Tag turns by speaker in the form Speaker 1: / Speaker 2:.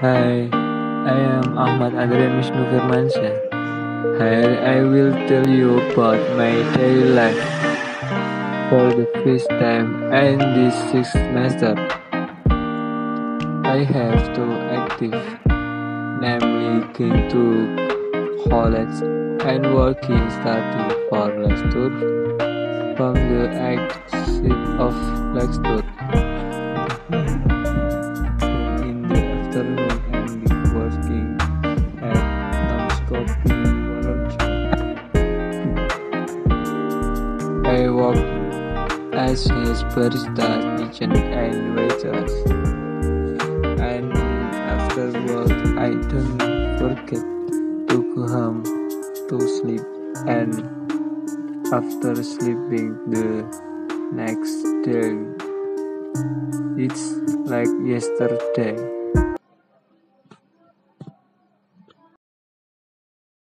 Speaker 1: Hi, I am Achmad Andrian Wisnu Firmansyah. Here I will tell you about my daily life. For the first time in this sixth semester, I have two active, namely going to college and working starting for lecture from the exit of lecture. I'm working at I work as his barista, kitchen, and waitress. And after work, I don't forget to go home to sleep. And after sleeping the next day, it's like yesterday.